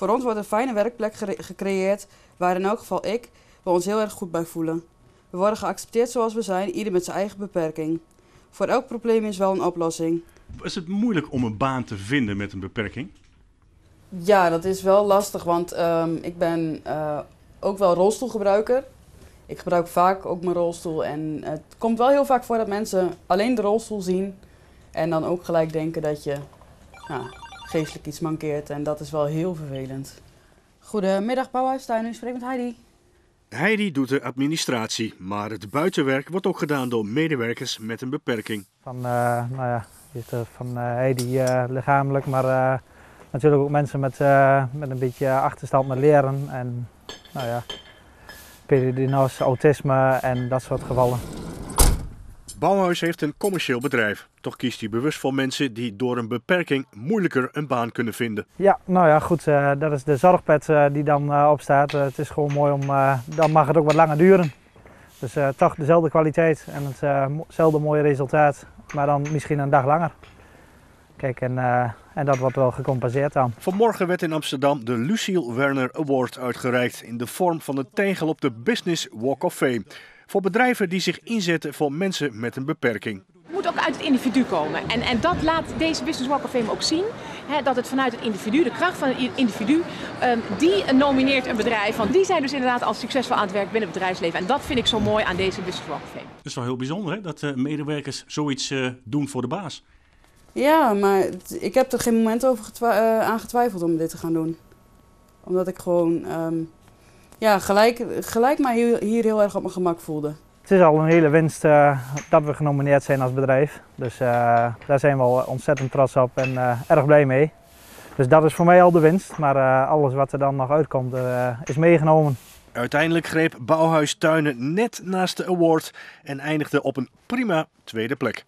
Voor ons wordt een fijne werkplek gecreëerd waar in elk geval ik we ons heel erg goed bij voelen. We worden geaccepteerd zoals we zijn, ieder met zijn eigen beperking. Voor elk probleem is wel een oplossing. Is het moeilijk om een baan te vinden met een beperking? Ja, dat is wel lastig, want ehm, ik ben eh, ook wel rolstoelgebruiker. Ik gebruik vaak ook mijn rolstoel en het komt wel heel vaak voor dat mensen alleen de rolstoel zien en dan ook gelijk denken dat je nou, geestelijk iets mankeert en dat is wel heel vervelend. Goedemiddag Bouwhuistuin, u spreekt met Heidi. Heidi doet de administratie, maar het buitenwerk wordt ook gedaan door medewerkers met een beperking. Van, eh, nou ja, eh, van eh, Heidi eh, lichamelijk, maar eh, natuurlijk ook mensen met, eh, met een beetje achterstand met leren. En nou ja, periodinose, autisme en dat soort gevallen. Bouwhuis heeft een commercieel bedrijf. Toch kiest hij bewust voor mensen die door een beperking moeilijker een baan kunnen vinden. Ja, nou ja, goed, eh, dat is de zorgpet eh, die dan eh, op staat. Eh, het is gewoon mooi om, dan mag het ook wat langer duren. Dus toch dezelfde kwaliteit en hetzelfde mooie resultaat, maar dan misschien een dag langer. Kijk, en, en dat wordt wel gecompenseerd dan. Vanmorgen werd in Amsterdam de Lucille Werner Award uitgereikt in de vorm van een tegel op de Business Walk of Fame. Voor bedrijven die zich inzetten voor mensen met een beperking. Het moet ook uit het individu komen. En, en dat laat deze Business Walk of Fame ook zien. Hè, dat het vanuit het individu, de kracht van het individu, ehm, die nomineert een bedrijf. Want die zijn dus inderdaad al succesvol aan het werk binnen het bedrijfsleven. En dat vind ik zo mooi aan deze Business Walk of Fame. Dat is wel heel bijzonder hè? dat eh, medewerkers zoiets eh, doen voor de baas. Ja, maar ik heb er geen moment over eh, aan getwijfeld om dit te gaan doen. Omdat ik gewoon ehm, ja, gelijk, gelijk mij hier, hier heel erg op mijn gemak voelde. Het is al een hele winst eh, dat we genomineerd zijn als bedrijf. Dus eh, daar zijn we al ontzettend trots op en eh, erg blij mee. Dus dat is voor mij al de winst. Maar eh, alles wat er dan nog uitkomt eh, is meegenomen. Uiteindelijk greep Bouwhuis Tuinen net naast de award en eindigde op een prima tweede plek.